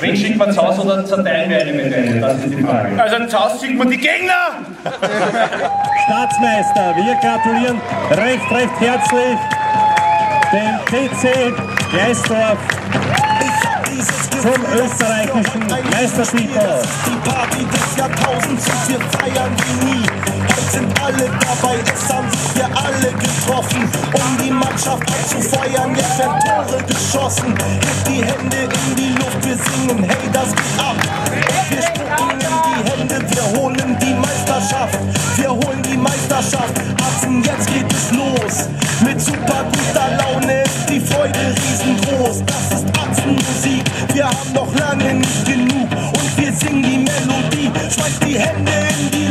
Wen schickt man zu Hause oder zerteilen wir eine Medaille? Das ist die Frage. Also zu Hause schickt man die Gegner! Staatsmeister, wir gratulieren recht, recht herzlich dem TC Gleisdorf zum österreichischen Meistertitel. Die Party des Jahrtausends und wir feiern wie nie. Dabei, es haben hier alle getroffen, um die Mannschaft abzufeuern. Jetzt werden Tore geschossen, hebt die Hände in die Luft, wir singen, hey, das geht ab. Wir spucken in die Hände, wir holen die Meisterschaft. Wir holen die Meisterschaft, Atzen, jetzt geht es los. Mit super guter Laune ist die Freude riesengroß. Das ist Atzenmusik, wir haben noch lange nicht genug. Und wir singen die Melodie, schmeißt die Hände in die